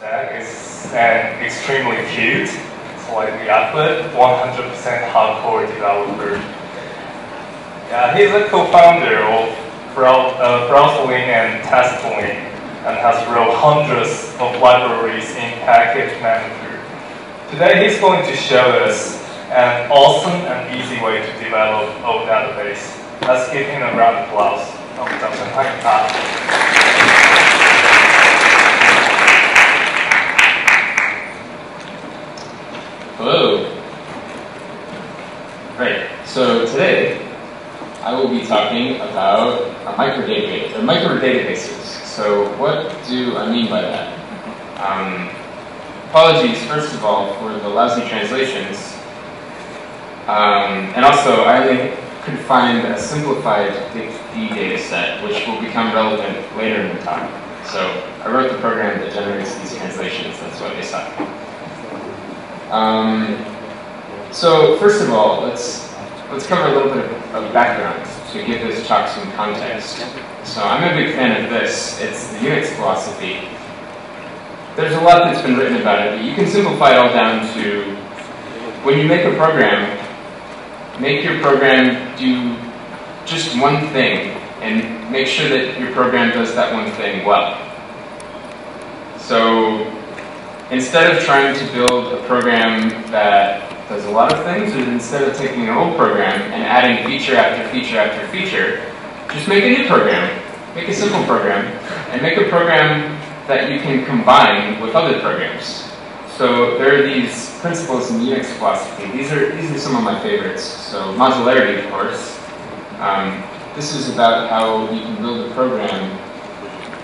stack is an extremely cute, slightly athlete, 100% hardcore developer. Yeah, he's a co-founder of Brow uh, Browserling and TestLink and has wrote hundreds of libraries in Package Manager. Today he's going to show us an awesome and easy way to develop a database. Let's give him a round of applause. Oh, 掌声欢迎他。 Hello. Right. So today I will be talking about a micro database or micro databases. So what do I mean by that? Um, apologies first of all for the lousy translations. Um, and also I only could find a simplified D data set which will become relevant later in the talk. So I wrote the program that generates these translations, that's why they suck. Um, so first of all, let's let's cover a little bit of, of background to give this talk some context. So I'm a big fan of this. It's the Unix philosophy. There's a lot that's been written about it, but you can simplify it all down to when you make a program, make your program do just one thing and make sure that your program does that one thing well. So instead of trying to build a program that does a lot of things, or instead of taking an old program and adding feature after feature after feature, just make a new program. Make a simple program, and make a program that you can combine with other programs. So there are these principles in Unix philosophy. These are these are some of my favorites. So modularity, of course. Um, this is about how you can build a program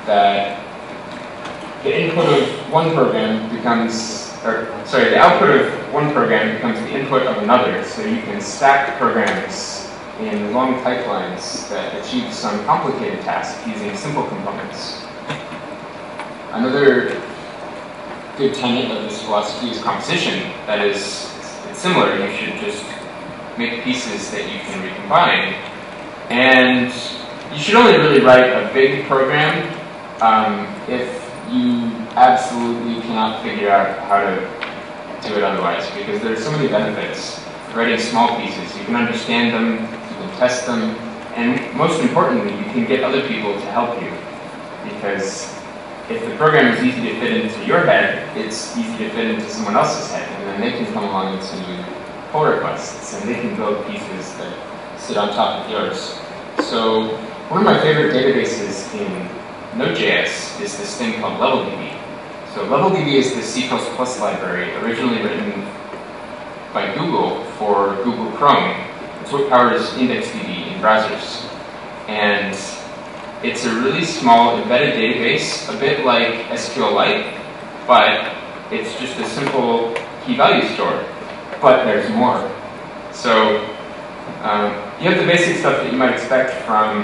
that the input of one program becomes, or sorry, the output of one program becomes the input of another, so you can stack programs in long pipelines that achieve some complicated task using simple components. Another good tenet of this philosophy is composition. That is, it's similar. You should just make pieces that you can recombine. And you should only really write a big program um, if you absolutely cannot figure out how to do it otherwise because there's so many benefits writing small pieces. You can understand them, you can test them, and most importantly, you can get other people to help you because if the program is easy to fit into your head, it's easy to fit into someone else's head, and then they can come along and send you pull requests, and they can build pieces that sit on top of yours. So one of my favorite databases in Node.js is this thing called LevelDB. So LevelDB is the C++ library originally written by Google for Google Chrome. It's what powers IndexedDB in browsers. And it's a really small embedded database, a bit like SQLite, but it's just a simple key value store. But there's more. So um, you have the basic stuff that you might expect from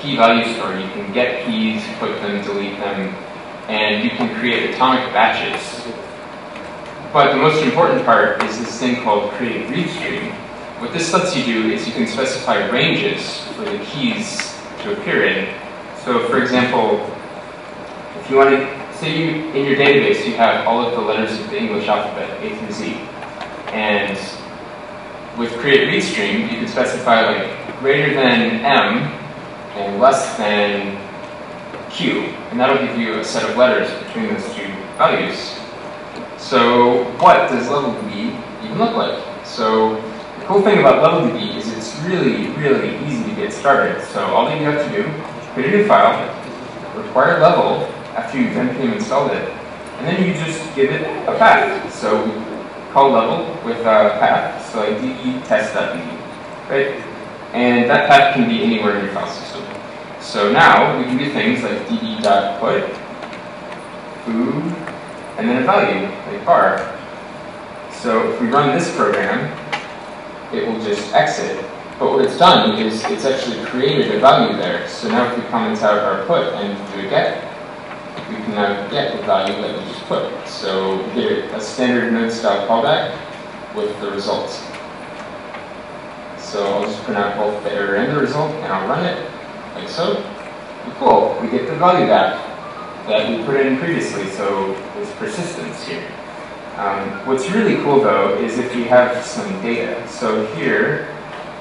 key value store. You can get keys, put them, delete them, and you can create atomic batches. But the most important part is this thing called create read stream. What this lets you do is you can specify ranges for the keys to appear in. So for example, if you want to, say you, in your database you have all of the letters of the English alphabet, A through Z. And with create read stream, you can specify like greater than M and less than Q. And that'll give you a set of letters between those two values. So what does LevelDB even look like? So the cool thing about LevelDB is it's really, really easy to get started. So all that you have to do, is create a new file, require level after you've npm installed it, and then you just give it a path. So call level with a path, so like db test.db, right? And that path can be anywhere in your file system. So now we can do things like db.put, foo, and then a value, like bar. So if we run this program, it will just exit. But what it's done is it's actually created a value there. So now if we comment out our put and do a get, we can now get the value that we just put. So we get a standard node style callback with the result. So I'll just print out both the error and the result, and I'll run it like so. And cool, we get the value back. that we put in previously, so there's persistence here. Um, what's really cool though is if you have some data. So here,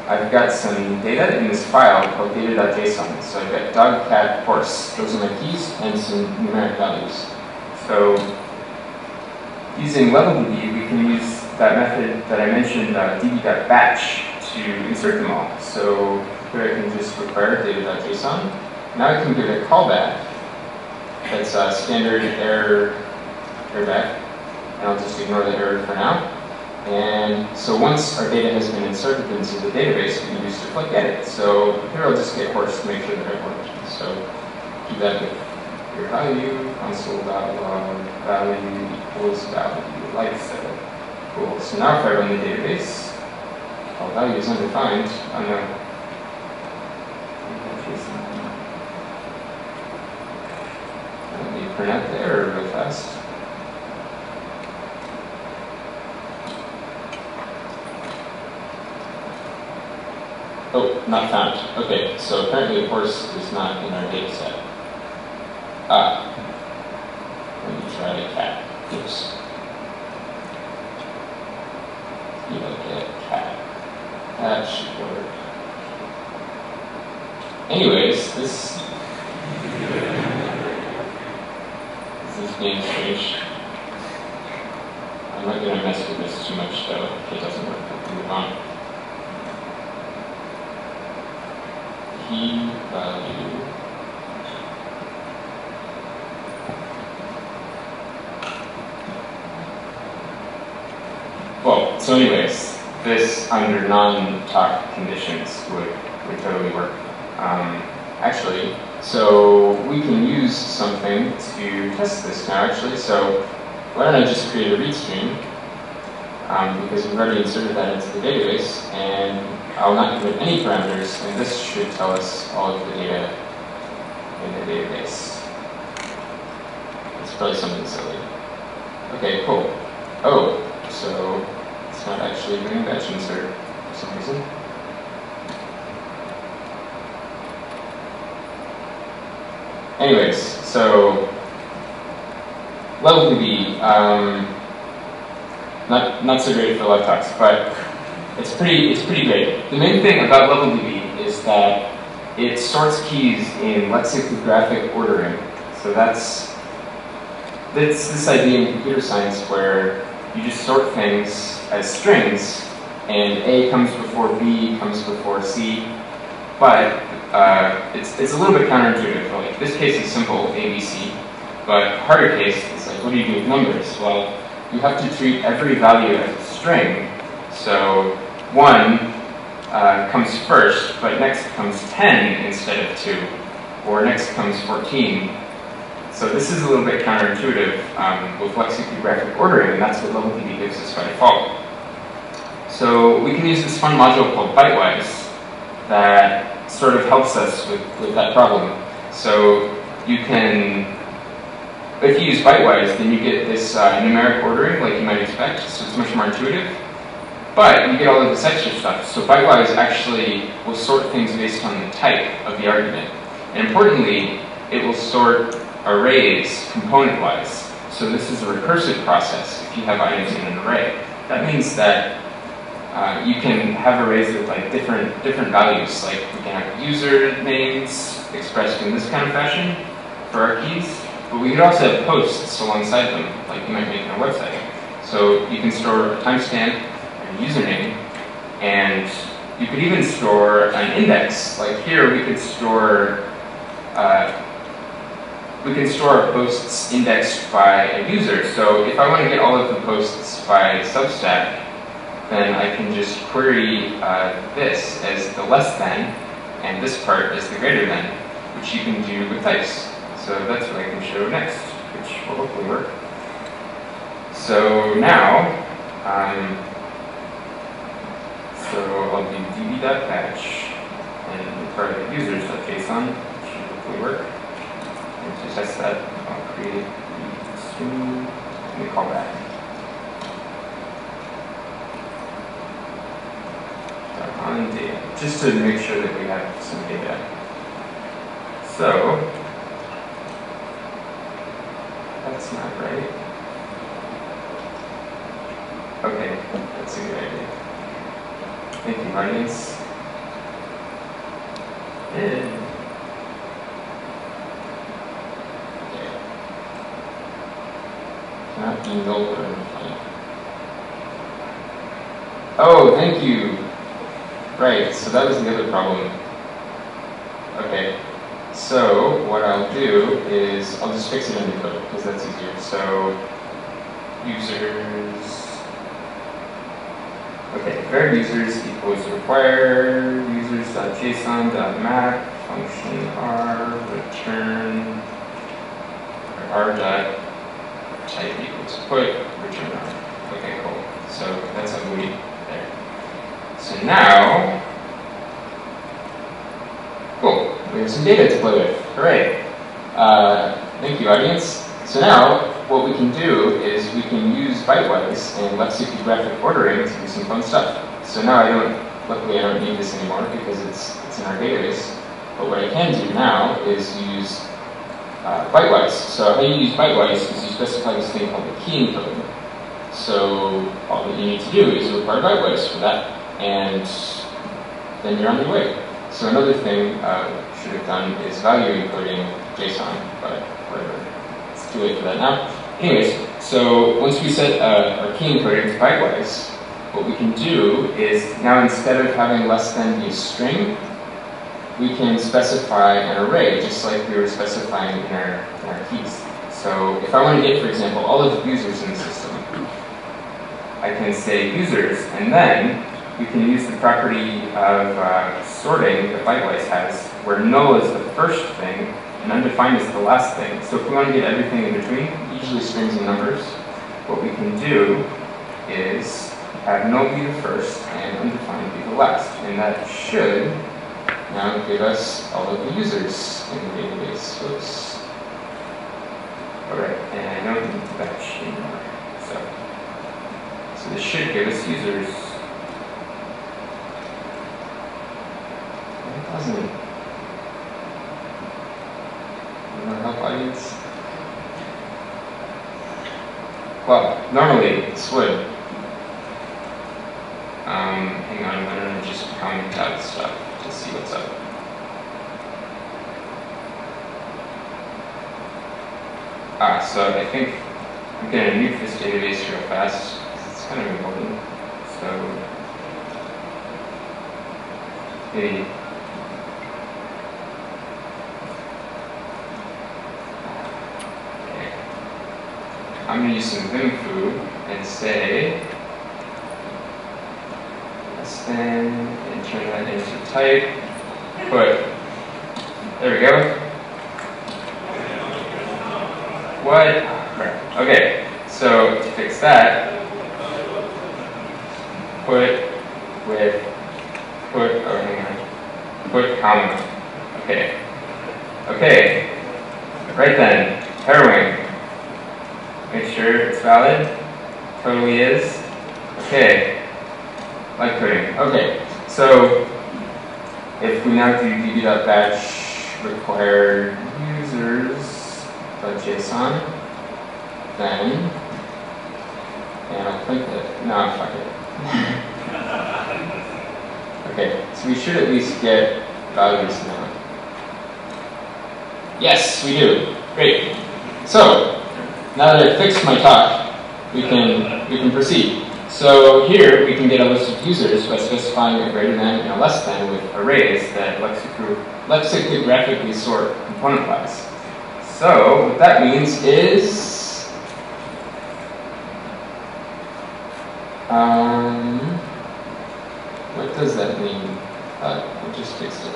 I've got some data in this file called data.json. So I've got dog, cat, horse. Those are my keys and some numeric values. So using LevelDB, we can use that method that I mentioned, uh, db.batch, to insert them all. So here I can just require data.json. Now I can give a callback that's a standard error, error back, and I'll just ignore the error for now. And so once our data has been inserted into the database, we can use to click edit. So here I'll just get horse to make sure that it worked. So do that with your value, console.log value equals value, like so. Cool. So now if I run the database, all value is undefined. Oh no. Let me print out the error real fast. Oh, not found. Okay, so apparently the horse is not in our data set. Ah. Let me try the cat. Oops. You look a cat. That should work. Anyways, this being strange. I'm not gonna mess with this too much though. If it doesn't work, we can move on. key value well, so anyways, this under non-talk conditions would, would totally work. Um, actually, so we can use something to test this now actually. So why don't I just create a read stream um, because we've already inserted that into the database and I'll not give it any parameters, and this should tell us all of the data in the database. It's probably something silly. Okay, cool. Oh, so it's not actually doing batch insert for some reason. Anyways, so LevelDB, um, not not so great for live talks, but it's pretty, it's pretty great. The main thing about LevelDB is that it sorts keys in lexicographic ordering. So that's, that's this idea in computer science where you just sort things as strings, and A comes before B, comes before C, but uh, it's, it's a little bit counterintuitive. Like this case is simple, ABC, but harder case is like, what do you do with numbers? Well, you have to treat every value as a string, so 1 uh, comes first, but next comes 10 instead of 2, or next comes 14. So this is a little bit counterintuitive um, with lexicographic ordering, and that's what LevelDB gives us by default. So we can use this fun module called Bytewise that sort of helps us with, with that problem. So you can, if you use Bytewise, then you get this uh, numeric ordering like you might expect, so it's much more intuitive. But you get all of this extra stuff. So Bytewise actually will sort things based on the type of the argument. And importantly, it will sort arrays component-wise. So this is a recursive process if you have items in an array. That means that uh, you can have arrays with like different different values. Like we can have user names expressed in this kind of fashion for our keys, but we could also have posts alongside them, like you might make on a website. So you can store a timestamp and a username. And you could even store an index. Like here, we could store uh, we can store our posts indexed by a user. So if I want to get all of the posts by Substack, then I can just query uh, this as the less than, and this part as the greater than, which you can do with types. So that's what I can show next, which will hopefully work. So now, um, so I'll do db.batch and private users.json, which should hopefully work. And to test that, I'll create a stream and call back. On data, just to make sure that we have some data. So, That's not right. Okay, that's a good idea. Thank you, audience. Yeah. Not being over Oh, thank you. Right, so that was the other problem. Okay, so what I'll do is I'll just fix it in the code because that's easier. So users. Okay, var users equals require users.json.map function r return r dot type equals put return r. Okay, cool. So that's a we there. So now, cool. We have some data to play with. Hooray! Uh, thank you, audience. So now, what we can do is we can use Bytewise and lexicographic ordering to do some fun stuff. So now I don't, luckily I don't need this anymore because it's, it's in our database. But what I can do now is use uh, Bytewise. So how you use Bytewise is you specify this thing called the key encoding. So all that you need to do is require Bytewise for that, and then you're on your way. So another thing uh, should have done is value encoding JSON, but whatever. It's too late for that now. Anyways, so once we set uh, our key encoding to Bytewise, what we can do is now instead of having less than a string, we can specify an array, just like we were specifying in our, in our keys. So if I want to get, for example, all of the users in the system, I can say users, and then we can use the property of uh, sorting that Bytewise has, where null is the first thing, and undefined is the last thing. So if we want to get everything in between, usually strings and numbers, what we can do is have null be the first and undefined be the last. And that should now give us all of the users in the database. Oops. Alright, and I don't need to batch anymore. So, so this should give us users. It. You want to help? Well, normally this would. Um, hang on, I'm to just comment out stuff to see what's up. Ah, so I think I'm to nuke this database real fast because it's kind of important. So maybe I'm going to use some vimfoo and say less than and turn that into type. Put there we go. What? Okay, so to fix that, put with put oh hang on. Put comma. Okay. Okay. Right then, harrowing. Valid. Totally is. Okay. Like coding. Okay. So if we now do db.batch required users JSON, then, and I'll print it. No, fuck it. okay, so we should at least get values now. Yes, we do. Great. So, now that I've fixed my talk, we can, we can proceed. So here we can get a list of users by specifying a greater than and a less than with arrays that lexicographically sort component-wise. So what that means is um, what does that mean? Uh, I just fixed it.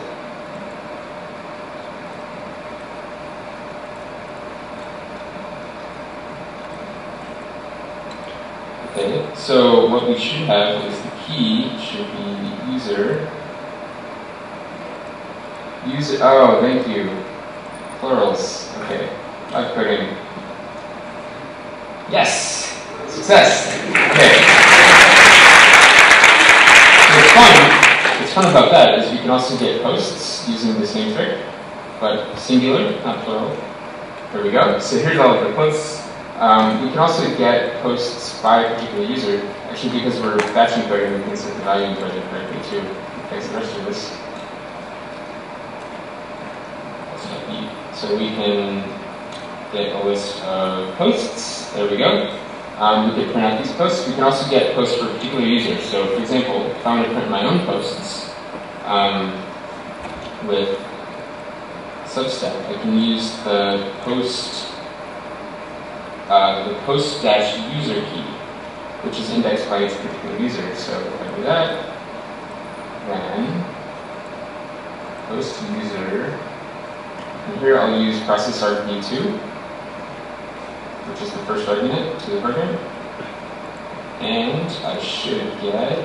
Okay, so what we should have is the key should be the user. User, oh, thank you. Plurals. Okay. I've put. Yes! Success! Okay. what's fun, what's fun about that is you can also get posts using the same trick, but singular, not plural. There we go. So here's all of the posts. Um, we can also get posts by a particular user. Actually, because we're batching coding, we can set the value encoded correctly too. Thanks the rest of this. So we can get a list of posts. There we go. Um, we could print out these posts. We can also get posts for a particular users. So for example, if I want to print my own posts um, with Substack, I can use the post uh, the post dash user key, which is indexed by its particular user. So I do that, then post user, and here I'll use process argv2 which is the first argument to the program. And I should get,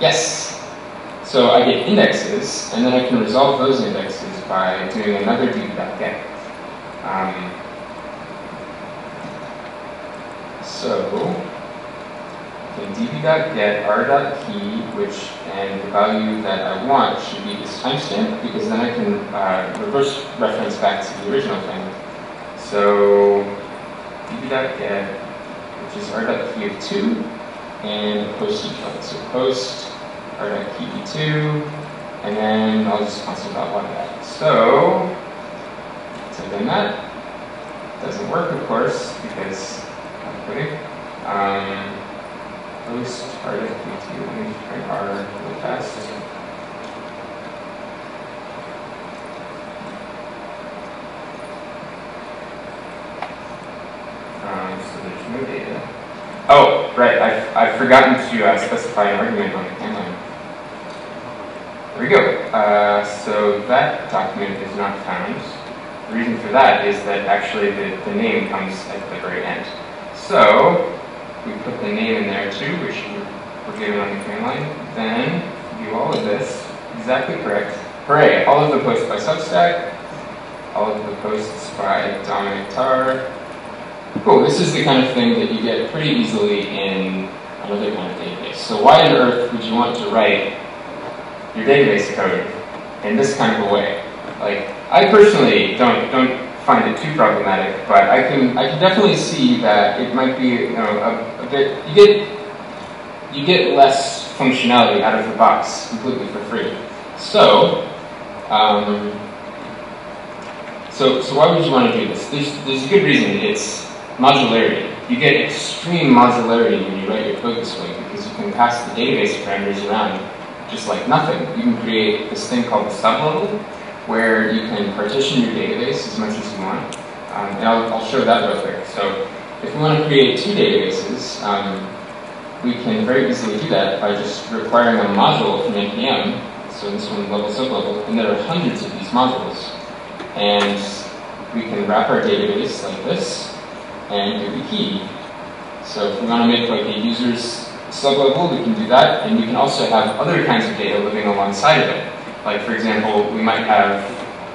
yes. So I get indexes, and then I can resolve those indexes by doing another db.get. Um, so Okay, db.get r.key, which and the value that I want should be this timestamp because then I can uh, reverse reference back to the original thing. So db.get, which is r.key of 2, and post each. So post r.key 2, and then I'll just console.log that. So, so then that doesn't work, of course, because I'm putting. Um, post article to let me try R real fast. Um, so there's no data. Oh, right, I've, I've forgotten to uh, specify an argument on the command line. There we go. Uh, so that document is not found. The reason for that is that actually the, the name comes at the very end. So we put the name in there too, which we're given on the command line. Then do all of this, exactly correct. Hooray, all of the posts by Substack, all of the posts by Dominic Tarr. Cool, this is the kind of thing that you get pretty easily in another kind of database. So why on earth would you want to write your database code in this kind of a way? Like, I personally don't, don't find it too problematic, but I can I can definitely see that it might be you know a, a bit you get you get less functionality out of the box completely for free. So um, so so why would you want to do this? There's there's a good reason. It's modularity. You get extreme modularity when you write your code this way because you can pass the database parameters around just like nothing. You can create this thing called the sublevel, where you can partition your database as much as you want. Um, and I'll, I'll, show that real quick. So if we want to create two databases, um, we can very easily do that by just requiring a module from NPM. So this one level sublevel, and there are hundreds of these modules. And we can wrap our database like this and do the key. So if we want to make like a user's sublevel, we can do that, and we can also have other kinds of data living alongside of it. Like for example, we might have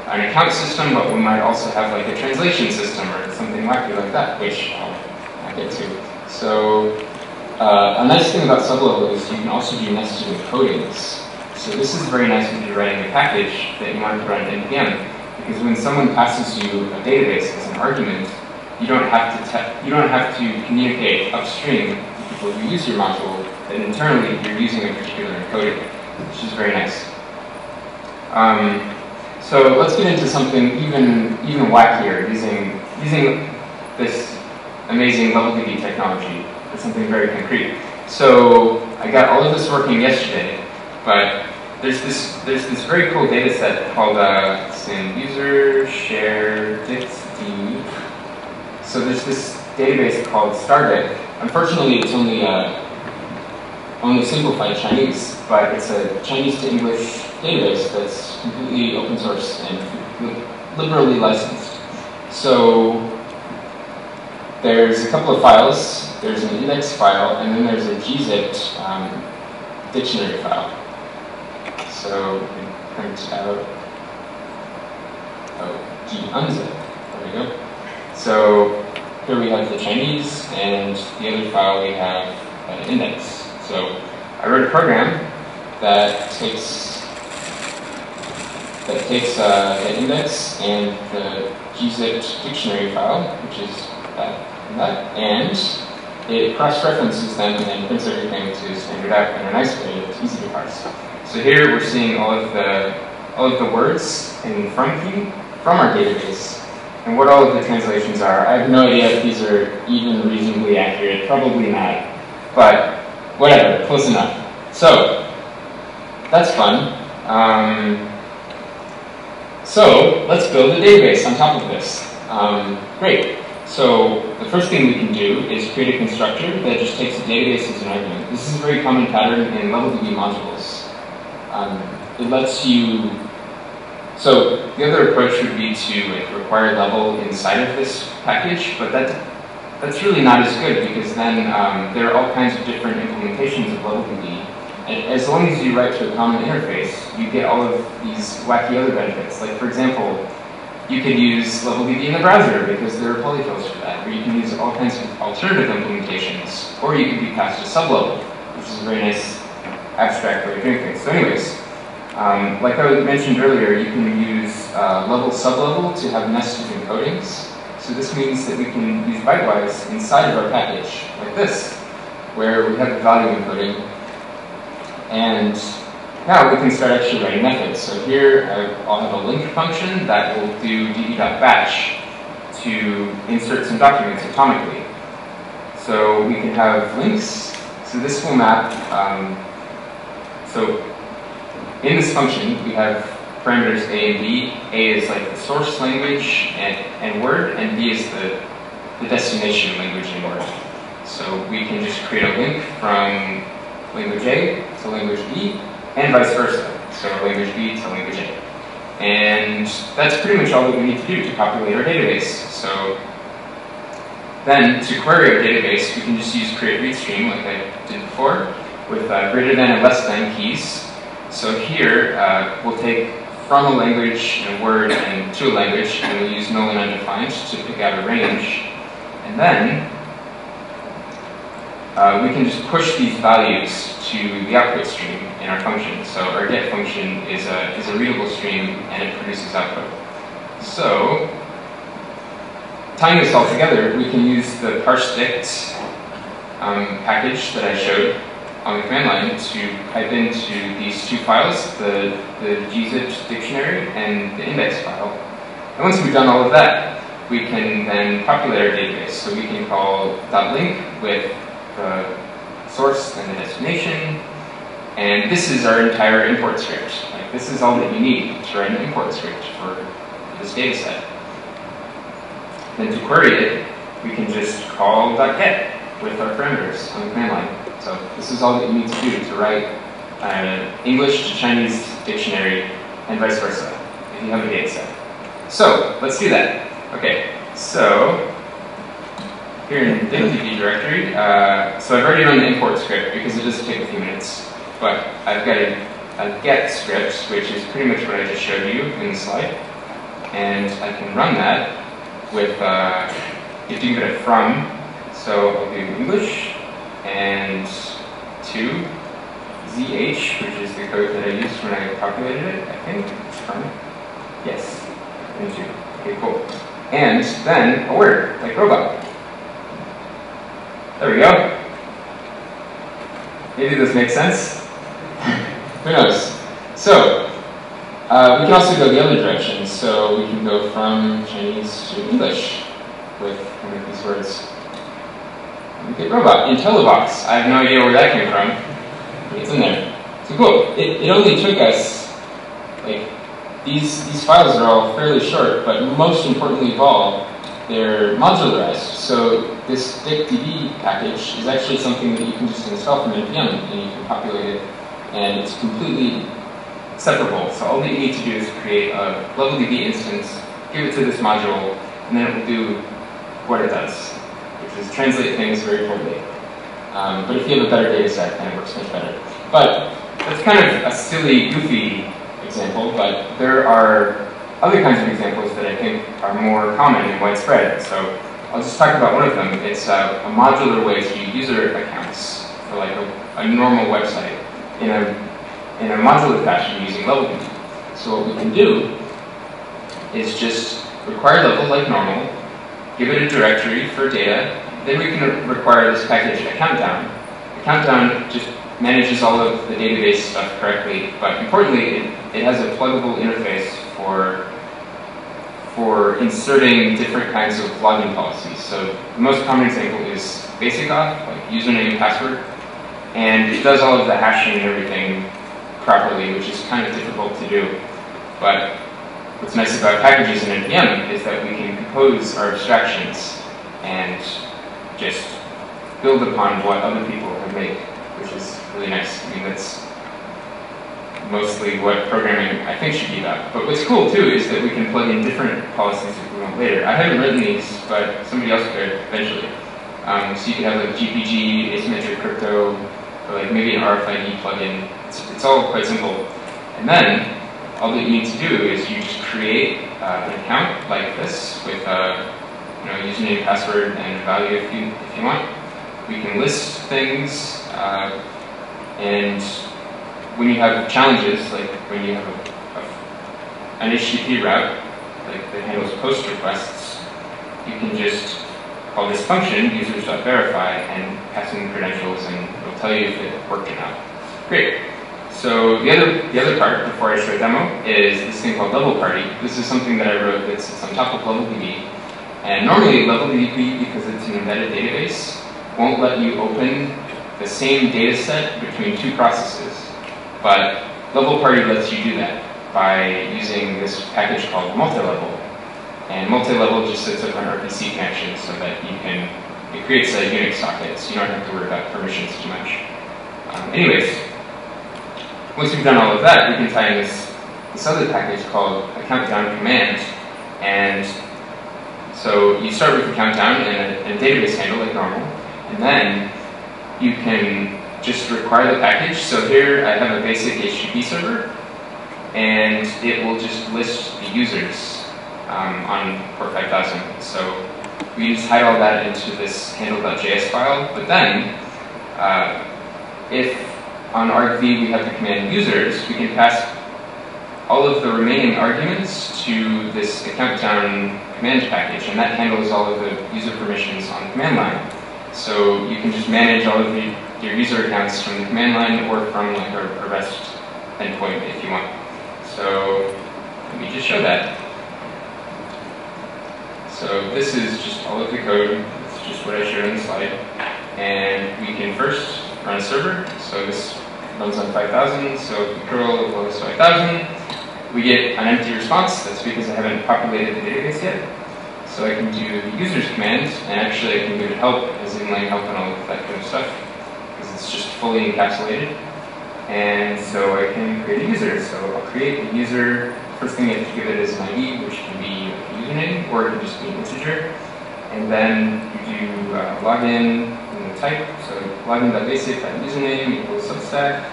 an account system, but we might also have like a translation system or something wacky like that, which I'll get to. So uh, a nice thing about sublevel is you can also do nested encodings. So this is very nice when you're writing a package that you want to run in npm, because when someone passes you a database as an argument, you don't have to you don't have to communicate upstream to people who use your module that internally you're using a particular encoding, which is very nice. Um, so let's get into something even even wackier using using this amazing LevelDB technology for something very concrete. So I got all of this working yesterday, but there's this there's this very cool data set called uh, user share dixd. So there's this database called StarDict. Unfortunately, it's only uh, only simplified Chinese, but it's a Chinese to English database that's completely open source and liberally licensed. So there's a couple of files. There's an index file, and then there's a gzipped um, dictionary file. So print out, oh, gunzip. There we go. So here we have the Chinese, and the other file we have an index. So I wrote a program that takes that takes uh, index and the gzip dictionary file, which is that and that, and it cross-references them and then prints everything to standard out in a nice way. It's easy to parse. So here we're seeing all of the all of the words in from from our database and what all of the translations are. I have no idea if these are even reasonably accurate. Probably not, but whatever, close enough. So that's fun. Um, so let's build a database on top of this. Um, great. So the first thing we can do is create a constructor that just takes a database as an argument. This is a very common pattern in LevelDB modules. Um, it lets you, so the other approach would be to like, require level inside of this package, but that that's really not as good because then um, there are all kinds of different implementations of LevelDB. And as long as you write to a common interface, you get all of these wacky other benefits. Like for example, you could use LevelDB in the browser because there are polyfills for that, or you can use all kinds of alternative implementations, or you could be passed a sublevel, which is a very nice abstract way of doing things. So anyways, um, like I mentioned earlier, you can use uh, level sublevel to have nested encodings. So this means that we can use Bytewise inside of our package, like this, where we have the value encoding. And now we can start actually writing methods. So here I'll have a link function that will do dd.batch to insert some documents atomically. So we can have links. So this will map, um, so in this function we have parameters A and B. A is like the source language and, and word, and B is the, the destination language and word. So we can just create a link from language A to language B, and vice versa. So language B to language A. And that's pretty much all that we need to do to populate our database. So then to query our database, we can just use create read stream like I did before with uh, greater than and less than keys. So here uh, we'll take from a language and a word and to a language, and we'll use null and undefined to pick out a range. And then uh, we can just push these values to the output stream in our function. So our get function is a, is a readable stream and it produces output. So tying this all together, we can use the parse_dict um, package that I showed on the command line to pipe into these two files, the, the gzip dictionary and the index file. And once we've done all of that, we can then populate our database. So we can call dot .link with the source and the destination. And this is our entire import script. Like this is all that you need to write an import script for this data set. Then to query it, we can just call dot .get with our parameters on the command line. So this is all that you need to do to write an English to Chinese dictionary and vice versa if you have a data set. So let's do that. Okay, so here in the DB directory. Uh, so I've already run the import script because it does take a few minutes. But I've got a, a, get script, which is pretty much what I just showed you in the slide. And I can run that with, uh, you get it from, so I'll do English and 2 ZH, which is the code that I used when I populated it, I think. From, yes, into. Okay, cool. And then a word, like robot. There we go. Maybe this makes sense. Who knows? So, uh, we can also go the other direction. So we can go from Chinese to English with one of these words. Get robot. IntelliBox. I have no idea where that came from. It's in there. So cool. It, it only took us, like, these, these files are all fairly short, but most importantly of all, they're modularized. So this DictDB package is actually something that you can just install from npm and you can populate it, and it's completely separable. So all that you need to do is create a LevelDB instance, give it to this module, and then it will do what it does, is translate things very poorly. Um, but if you have a better data set, then it works much better. But that's kind of a silly, goofy example, but there are other kinds of examples that I think are more common and widespread. So I'll just talk about one of them. It's uh, a modular way to use user accounts for like a, a, normal website in a, in a modular fashion using LevelDB. So what we can do is just require level like normal, give it a directory for data, then we can require this package accountdown. The countdown just manages all of the database stuff correctly, but importantly, it, it has a pluggable interface for for inserting different kinds of login policies. So the most common example is basic auth, like username and password, and it does all of the hashing and everything properly, which is kind of difficult to do. But what's nice about packages in NPM is that we can compose our abstractions and just build upon what other people have made, which is really nice. I mean, that's mostly what programming I think should be about. But what's cool too is that we can plug in different policies if we want later. I haven't written these, but somebody else could eventually. Um, so you can have like GPG, asymmetric crypto, or like maybe an RFID plugin. It's, it's all quite simple. And then all that you need to do is you just create uh, an account like this with a uh, you know, username, password, and value if you, if you want. We can list things, uh, and when you have challenges, like when you have a, a, an HTTP route like that handles post requests, you can just call this function, users.verify, and pass in credentials, and it'll tell you if it worked or not. Great. So the other, the other part, before I show a demo, is this thing called Level Party. This is something that I wrote that sits on top of LevelDB. And normally LevelDB, because it's an embedded database, won't let you open the same data set between two processes. But Level Party lets you do that by using this package called multi-level. And multi-level just sets up an RPC connection so that you can, it creates a Unix socket, so you don't have to worry about permissions too much. Um, anyways, once we've done all of that, we can tie in this, this other package called accountdown command. And so you start with the countdown and a, a database handle like normal, and then you can just require the package. So here I have a basic HTTP server, and it will just list the users um, on port 5000. So we just hide all that into this handle.js file, but then uh, if on argv we have the command users, we can pass all of the remaining arguments to this accountdown command package, and that handles all of the user permissions on the command line. So you can just manage all of the your user accounts from the command line or from like a, a REST endpoint if you want. So let me just show that. So this is just all of the code. It's just what I showed in the slide. And we can first run a server. So this runs on 5000. So curl lowest 5000. We get an empty response. That's because I haven't populated the database yet. So I can do the users command, and actually I can give it help, as inline help and all of that kind of stuff because it's just fully encapsulated. And so I can create a user. So I'll create a user. First thing I have to give it is an ID, which can be a username, or it can just be an integer. And then you do uh, login and the type. So login.basic.username equals substack,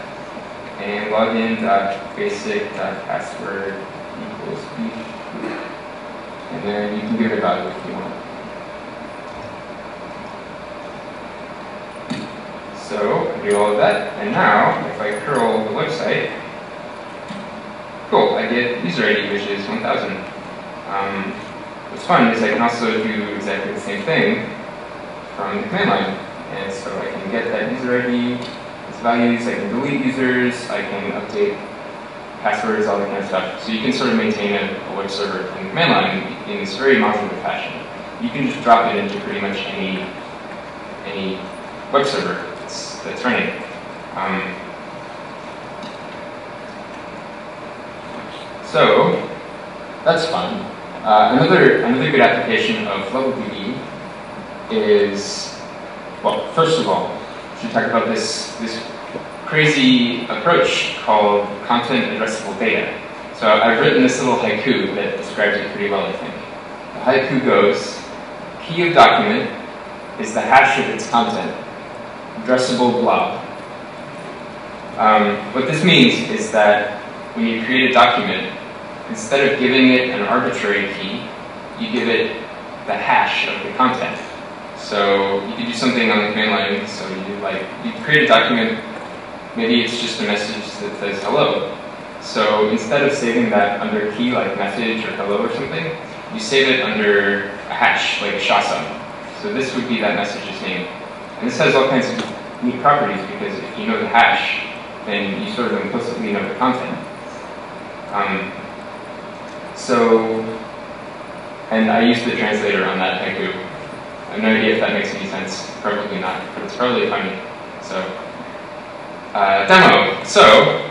and login.basic.password equals beef. And then you can give it a value if you want. So I do all of that, and now if I curl the website, cool, I get user ID, which is 1000. Um, what's fun is I can also do exactly the same thing from the command line. And so I can get that user ID, values, I can delete users, I can update passwords, all that kind of stuff. So you can sort of maintain a, a web server in the command line in this very modular fashion. You can just drop it into pretty much any, any web server that's running. Um, so that's fun. Uh, another another good application of LevelDB is well, first of all, should talk about this this crazy approach called content addressable data. So I've written this little haiku that describes it pretty well, I think. The haiku goes, key of document is the hash of its content addressable blob. Um, what this means is that when you create a document, instead of giving it an arbitrary key, you give it the hash of the content. So you could do something on the command line. So you like you create a document. Maybe it's just a message that says hello, So instead of saving that under key like message or hello or something, you save it under a hash like a SHA-SUM. So this would be that message's name. And this has all kinds of neat properties because if you know the hash, then you sort of implicitly know the content. Um, so, and I used the translator on that haiku. I have no idea if that makes any sense. Probably not, but it's probably funny. So, uh, demo. So,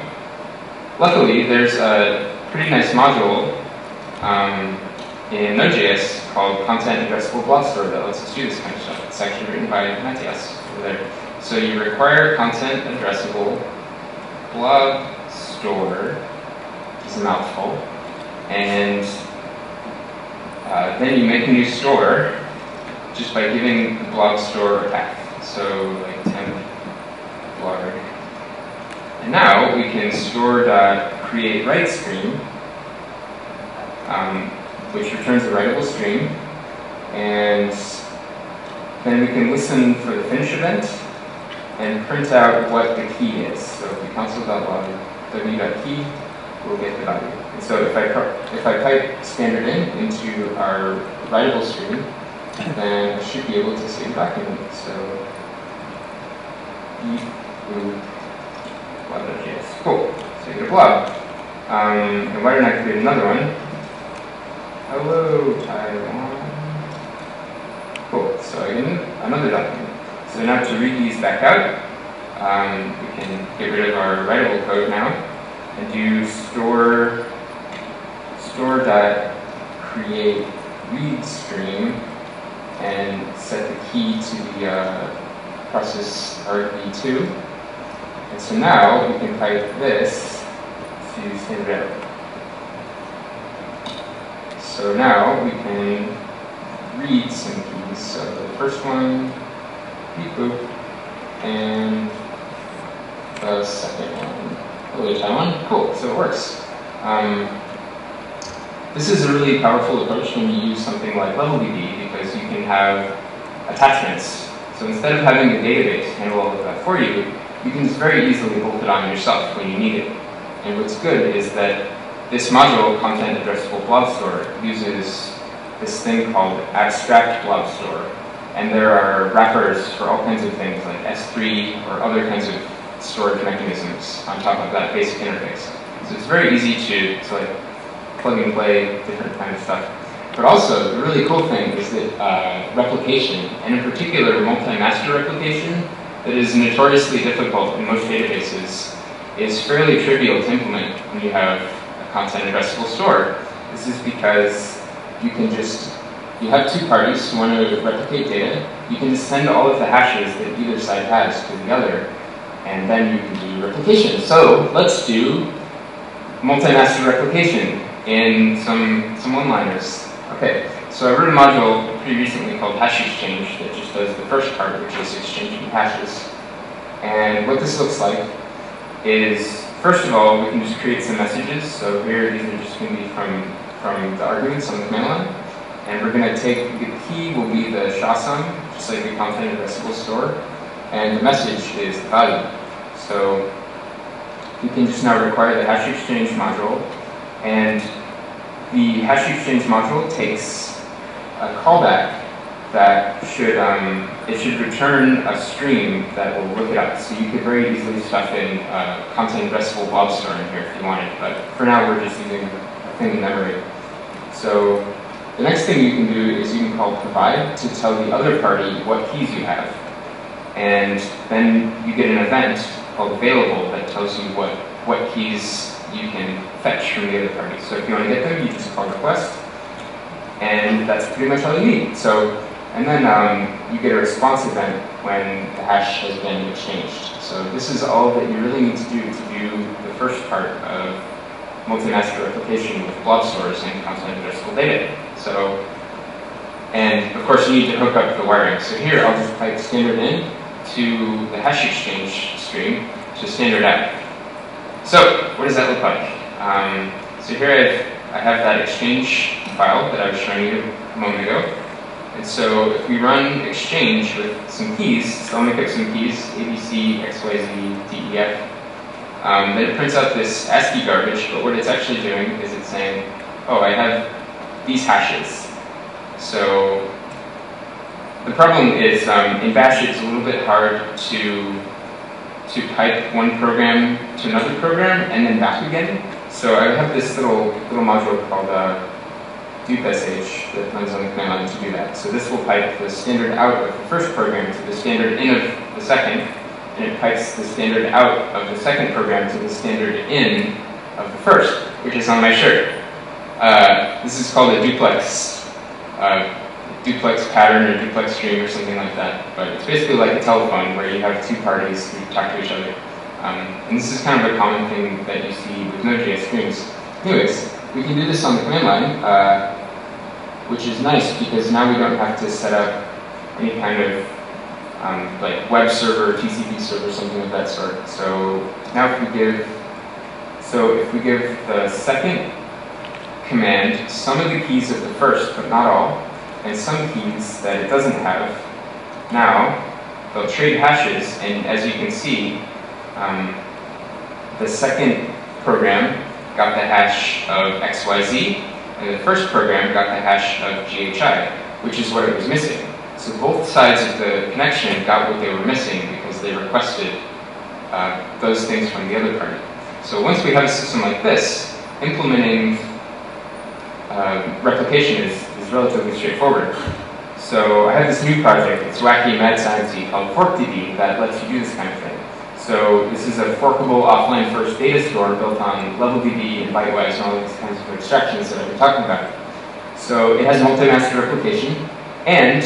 luckily, there's a pretty nice module um, in Node.js called Content Addressable Blob Store that lets us do this kind of stuff. It's actually written by Matthias over there. So you require content addressable blob store, is a mouthful, and uh, then you make a new store just by giving the blob store a path. So like temp blog. And now we can store create write stream, um, which returns a writable stream, and then we can listen for the finish event and print out what the key is. So if we console.log w.key, we'll get the value. And so if I, if I type standard in into our writable stream, then I should be able to save the document. So blog.js. Cool. So you a blog. Um, and why don't I create another one? Hello, Taiwan. Cool. So I get another document. So now to read these back out, um, we can get rid of our writable code now and do store store dot create read stream and set the key to the uh, process argv2. And so now we can type this to out. So now we can read some keys. So the first one beep boop, and the second one. Hello, one. Cool, so it works. Um, this is a really powerful approach when you use something like LevelDB you have attachments. So instead of having the database handle all of that for you, you can just very easily bolt it on yourself when you need it. And what's good is that this module, Content Addressable Blob Store, uses this thing called Abstract Blob Store, and there are wrappers for all kinds of things like S3 or other kinds of storage mechanisms on top of that basic interface. So it's very easy to, to like plug and play different kind of stuff. But also, the really cool thing is that uh, replication, and in particular multi-master replication, that is notoriously difficult in most databases, is fairly trivial to implement when you have a content addressable store. This is because you can just you have two parties who want to replicate data, you can just send all of the hashes that either side has to the other, and then you can do replication. So let's do multi-master replication in some, some one-liners. Okay, so I wrote a module pretty recently called Hash Exchange that just does the first part, which is exchanging hashes. And what this looks like is, first of all, we can just create some messages. So here, these are just going to be from, from the arguments on the command line. And we're going to take, the key will be the SHA-SUM, just like the content addressable store, and the message is the value. So we can just now require the hash exchange module, and the hash exchange module takes a callback that should, um, it should return a stream that will look it up. So you could very easily stuff in a content blob store in here if you wanted, but for now we're just using a thing in memory. So the next thing you can do is you can call provide to tell the other party what keys you have. And then you get an event called available that tells you what, what keys you can fetch from the other party. So if you want to get them, you just call request. And that's pretty much all you need. So, and then um, you get a response event when the hash has been exchanged. So this is all that you really need to do to do the first part of multi-master replication with blob stores and content addressable data. So, and of course you need to hook up the wiring. So here I'll just type standard in to the hash exchange stream to standard out. So what does that look like? Um, so here I've, I have that exchange file that I was showing you a moment ago. And so if we run exchange with some keys, so make up some keys, ABC, XYZ, DEF, Um, then it prints out this ASCII garbage, but what it's actually doing is it's saying, oh, I have these hashes. So the problem is um, in Bash it's a little bit hard to to pipe one program to another program and then back again. So I have this little little module called uh, that runs on the command line to do that. So this will pipe the standard out of the first program to the standard in of the second, and it pipes the standard out of the second program to the standard in of the first, which is on my shirt. Uh, this is called a duplex, uh, duplex pattern or duplex stream or something like that. But it's basically like a telephone where you have two parties who talk to each other. Um, and this is kind of a common thing that you see with Node.js streams. Anyways, we can do this on the command line, uh, which is nice because now we don't have to set up any kind of um, like web server, TCP server, something of that sort. So now if we give, so if we give the second command some of the keys of the first, but not all, and some keys that it doesn't have, now they'll trade hashes, and as you can see, um, the second program got the hash of XYZ, and the first program got the hash of GHI, which is what it was missing. So both sides of the connection got what they were missing because they requested uh, those things from the other party. So once we have a system like this, implementing uh, replication is, is relatively straightforward. So I have this new project, it's wacky mad sciencey called ForkDB that lets you do this kind of thing. So this is a forkable offline first data store built on LevelDB and Bytewise and all these kinds of abstractions that I've been talking about. So it has multi-master replication, and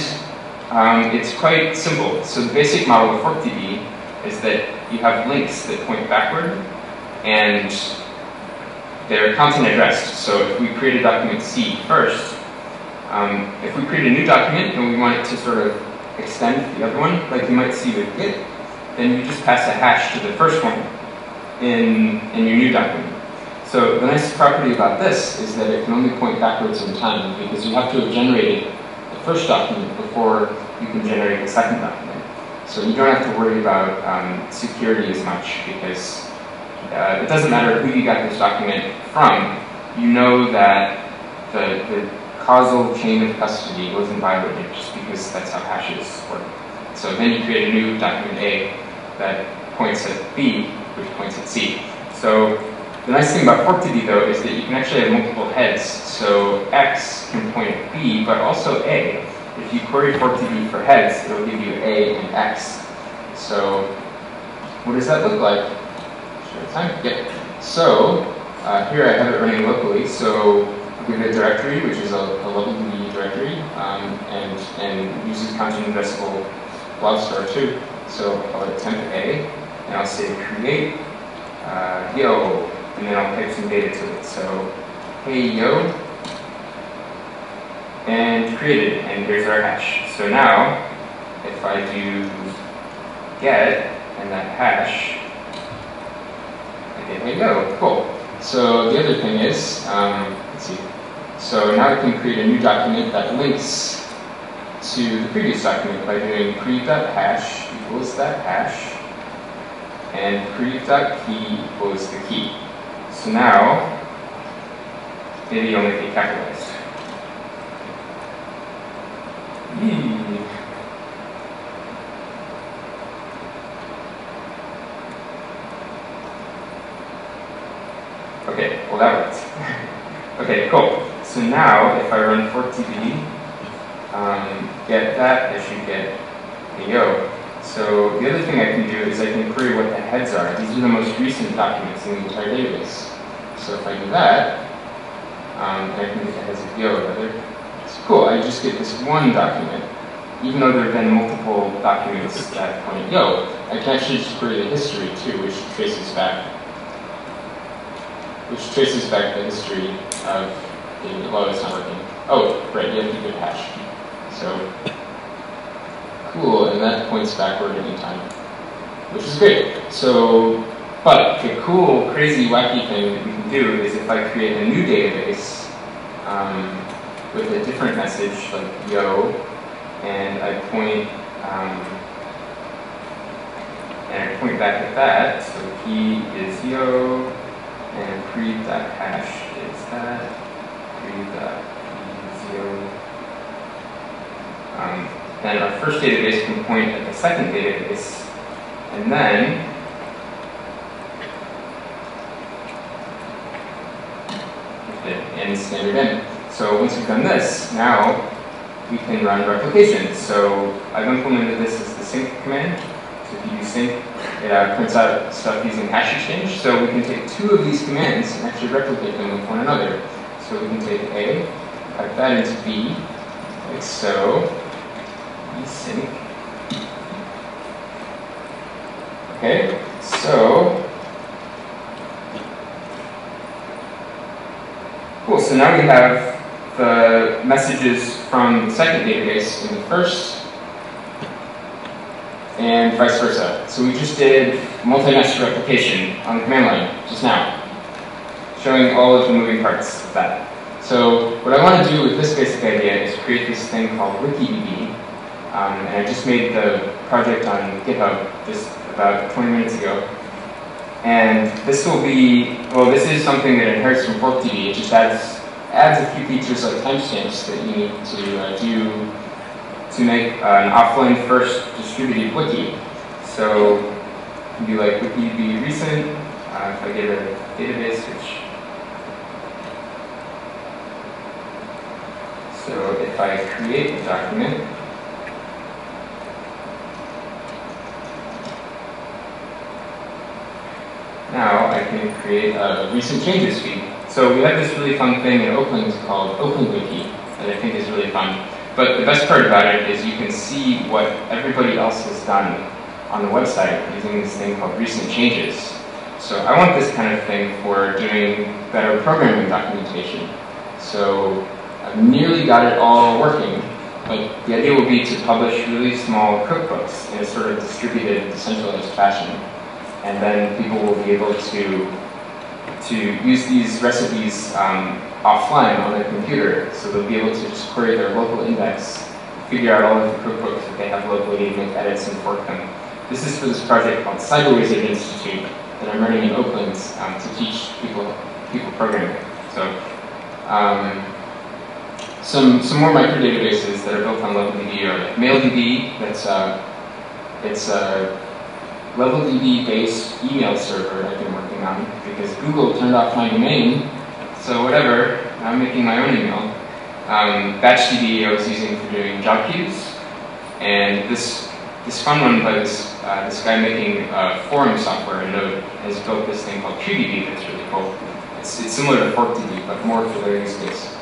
um, it's quite simple. So the basic model of ForkDB is that you have links that point backward, and they're content addressed. So if we create a document C first, um, if we create a new document and we want it to sort of extend the other one, like you might see with Git, then you just pass a hash to the first one in, in your new document. So the nice property about this is that it can only point backwards in time because you have to have generated the first document before you can generate the second document. So you don't have to worry about um, security as much because uh, it doesn't matter who you got this document from. You know that the, the causal chain of custody wasn't violated just because that's how hashes work. So then you create a new document A that points at B, which points at C. So the nice thing about ForkDB though is that you can actually have multiple heads. So X can point at B, but also A. If you query ForkDB for heads, it'll give you A and X. So what does that look like? Sure time? Yeah. So uh, here I have it running locally. So I'll a directory, which is a, a LevelDB directory, um, and, and uses content blob store too. So I'll it temp A, and I'll say create uh, yo, and then I'll type some data to it. So hey yo, and created, and here's our hash. So now, if I do get, and that hash there we go, cool. So the other thing is, um, see. So now I can create a new document that links to the previous document by doing create.hash equals that hash and create.key equals the key. So now, maybe I'll make it capitalized. Yee. Okay, well that works. okay, cool. So now if I run forkdb, um, get that, I should get yo. So the other thing I can do is I can query what the heads are. These are the most recent documents in the entire database. So if I do that, um, I can get the heads of yo rather. It's cool, I just get this one document. Even though there have been multiple documents that point yo, I can actually just query the history too, which traces back which traces back the history the, well, it's not working. Oh, right, you have to do hash. So, cool, and that points backward anytime, which is great. So, but the cool, crazy, wacky thing that we can do is if I create a new database um, with a different message, like yo, and I point um, and point back at that. So key is yo, and create that is that, pre.yo. Um, then our first database can point at the second database, and then in standard in. So once we've done this, now we can run replication. So I've implemented this as the sync command. So if you sync, it uh, prints out stuff using hash exchange. So we can take two of these commands and actually replicate them with one another. So we can take A, pipe that into B, like so, sync. Okay, so cool. So now we have the messages from the second database in the first, and vice versa. So we just did multi-nested replication on the command line just now, showing all of the moving parts of that. So what I want to do with this basic idea is create this thing called WikiDB. Um, and I just made the project on GitHub just about 20 minutes ago. And this will be, well, this is something that inherits from ForkDB. It just adds adds a few features like timestamps that you need to uh, do to make uh, an offline first distributed wiki. So it can be like wikidb recent, uh, if I get a database which So if I create a document, now I can create a recent changes feed. So we have this really fun thing in Oakland called OpenWiki that I think is really fun. But the best part about it is you can see what everybody else has done on the website using this thing called recent changes. So I want this kind of thing for doing better programming documentation. So I've nearly got it all working, but the idea will be to publish really small cookbooks in a sort of distributed, decentralized fashion. And then people will be able to to use these recipes um, offline on their computer. So they'll be able to just query their local index, figure out all of the cookbooks that they have locally, make edits and fork them. This is for this project called Cyberwizard Institute that I'm running in Oakland um, to teach people people programming. So um, some some more micro databases that are built on LevelDB are like MailDB. That's uh, it's a LevelDB based email server I've been working on because Google turned off my domain. So whatever, I'm making my own email. Um, BatchDB I was using for doing job queues, and this this fun one by this uh, this guy making uh, forum software in Node has built this thing called QDB that's really cool. It's, it's similar to ForkDB, but more for their use case.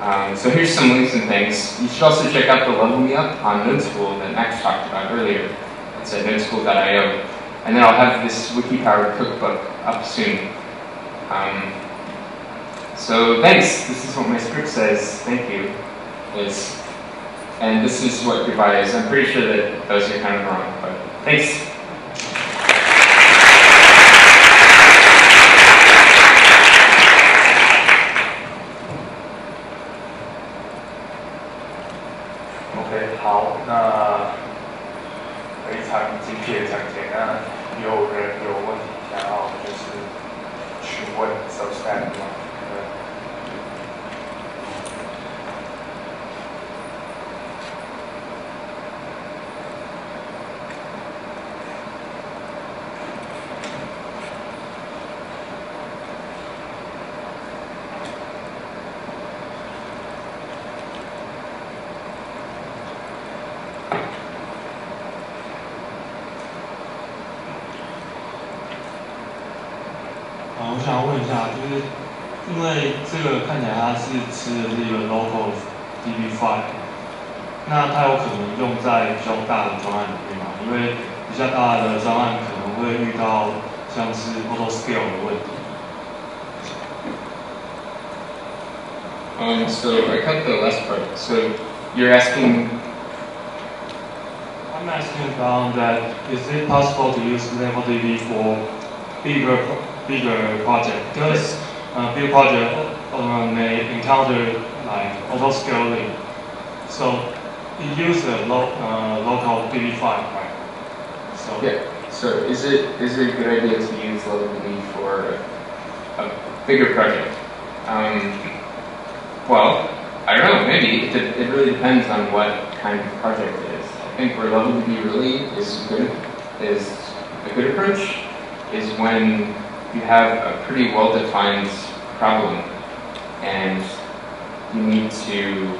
Um, so here's some links and things. You should also check out the Level Me Up on Node School that Max talked about earlier. It's at nodeschool.io. And then I'll have this wiki-powered cookbook up soon. Um, so thanks. This is what my script says. Thank you. It's, and this is what goodbye is. I'm pretty sure that those are kind of wrong, but thanks. OK，好，那非常精辟的讲解。那有人有问题想要就是 what substack. 为这个看起来它是吃的是一个 local DB5，那它有可能用在比较大的专案里面吗？因为比较大的专案可能会遇到像是 auto scale 的问题。Um, so I cut the last part. So you're asking. I'm asking about that. Is it possible to use LevelDB for bigger bigger project because uh, big project may encounter like auto scaling. So it uses a lo uh, local DB5, right? So yeah. So is it is it a good idea to use LevelDB for a, bigger project? Um, well, I don't know. Maybe it, it really depends on what kind of project it is. I think where LevelDB really is good is a good approach is when you have a pretty well-defined problem and you need to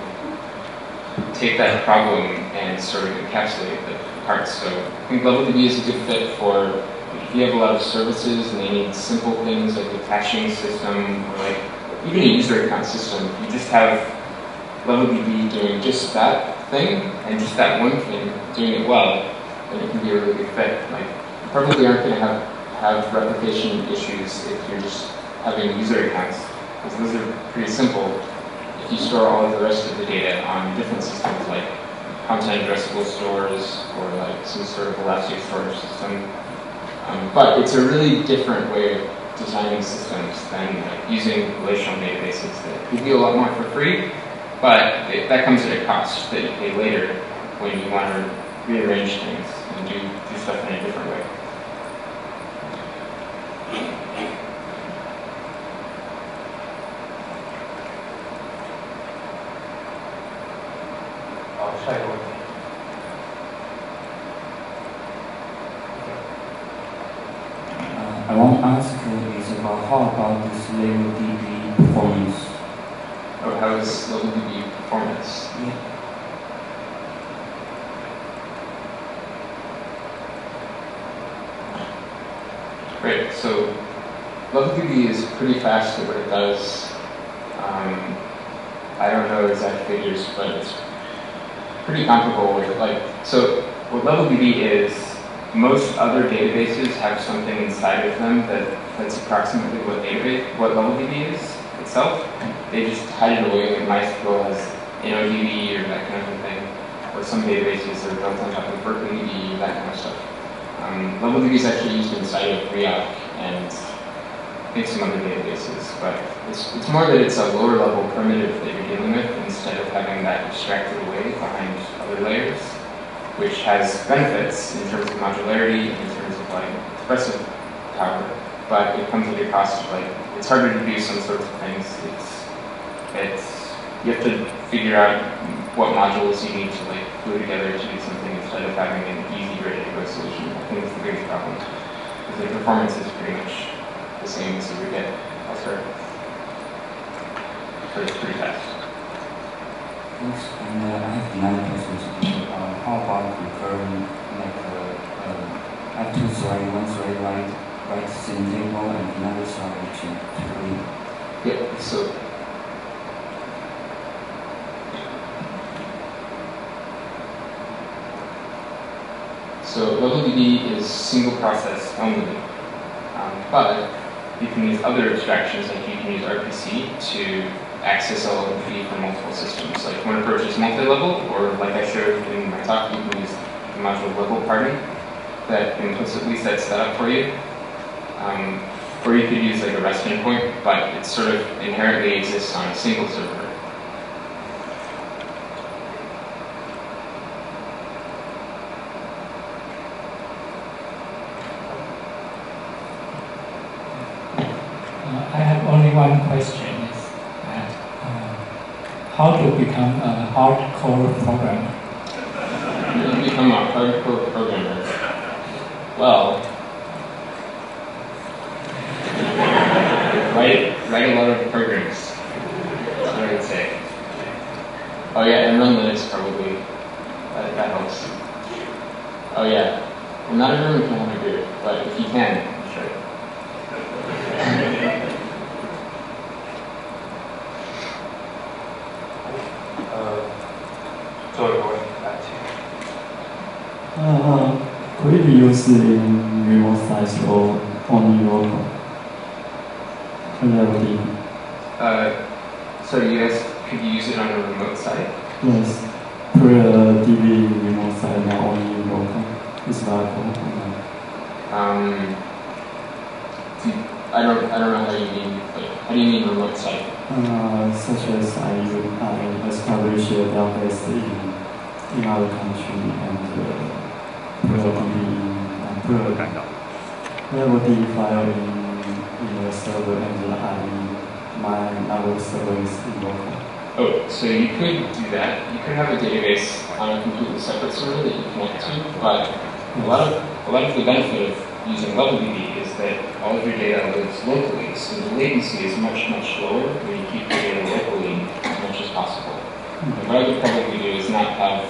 take that problem and sort of encapsulate the parts. So I think level LevelDB is a good fit for if you have a lot of services and they need simple things like a caching system or like even a user account system. You just have LevelDB doing just that thing and just that one thing doing it well, then it can be a really good fit. Like probably aren't going to have have replication issues if you're just having user accounts because those are pretty simple If you store all of the rest of the data on different systems like content addressable stores or like some sort of elastic storage system. Um, but it's a really different way of designing systems than like, using relational databases that give you a lot more for free, but it, that comes at a cost that you pay later when you want to rearrange things and do, do stuff in a different way. I want to ask is about how LevelDB performance? Oh, how is LevelDB performance? Yeah. Great. So LevelDB is pretty fast at what it does. Um, I don't know exact figures, but it's pretty comparable with like so what LevelDB is most other databases have something inside of them that that's approximately what database what LevelDB is itself. They just hide it away like MySQL has InnoDB or that kind of thing. Or some databases are built on top of BerkeleyDB, that kind of stuff. Um, LevelDB is actually used inside of Riak and I think some other databases, but it's, it's more that it's a lower level primitive that you're dealing with instead of having that abstracted away behind other layers, which has benefits in terms of modularity, and in terms of like expressive power, but it comes at a cost of like, it's harder to do some sorts of things. It's, it's, you have to figure out what modules you need to like glue together to do something instead of having an easy, ready to go solution. I think it's the biggest problem. Because the performance is pretty much the same as you would get elsewhere. So it's pretty fast. Thanks. And uh, I have another question. Uh, how about recurring, like, uh, um, I have two threads, one thread write, write the same table and another to, read. Yeah, so So LevelDB is single process only, um, but you can use other abstractions like you can use RPC to access LLDB from multiple systems. Like one approach is multi-level, or like I showed in my talk, you can use the module level party that implicitly sets that up for you. Um, or you could use like a REST endpoint, but it sort of inherently exists on a single server. Uh, I have only one question is that uh, how to become a hardcore programmer? Become a hardcore programmer. Well, write write a lot of programs. That's what I would say. Oh yeah, and run Linux probably. That, that helps. Oh yeah. Well, not everyone can want to do it, but if you can, sure. uh, sorry, you. Uh, could be in remote sites or on your so you guys could use it on a remote site? Yes. Create a DB remote site, not only local. It's viable. Um, do- I don't I don't know how you mean like how do you mean remote site? Uh, such as I, I establish a database in, in other country and uh, put a DB in put melody file in, in the server and then I, my is local. Oh, so you could do that. You could have a database on a completely separate server that you connect to, but a lot of a lot of the benefit of using LevelDB is that all of your data lives locally, so the latency is much much lower when you keep the data locally as much as possible. And what I would probably do is not have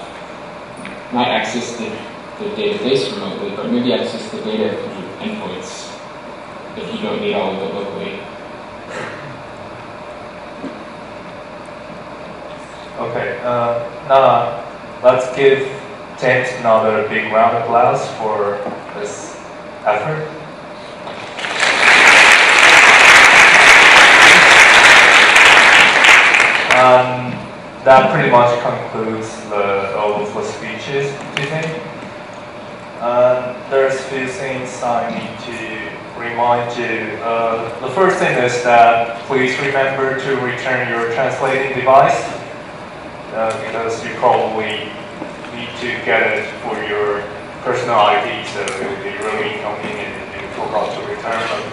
not access the, the database remotely, but maybe access the data through endpoints if you don't need all of it locally. Okay, uh, now let's give James another big round of applause for this effort. Um, that pretty much concludes the overflow speeches, do you think? Uh, there's a few things I need to remind you. Uh, the first thing is that please remember to return your translating device uh, because you probably need to get it for your personal ID, so it would be really inconvenient if you forgot to return them.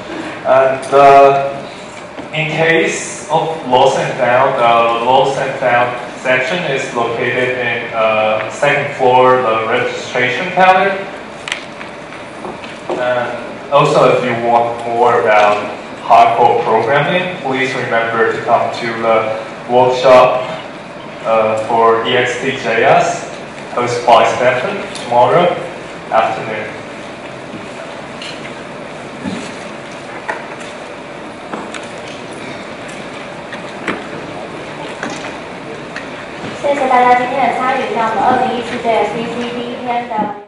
And uh, in case of lost and found, the lost and found section is located in uh, second floor, the registration counter. And also, if you want more about hardcore programming, please remember to come to the workshop uh, for EXTJS hosted by Stefan tomorrow afternoon. Thank 谢谢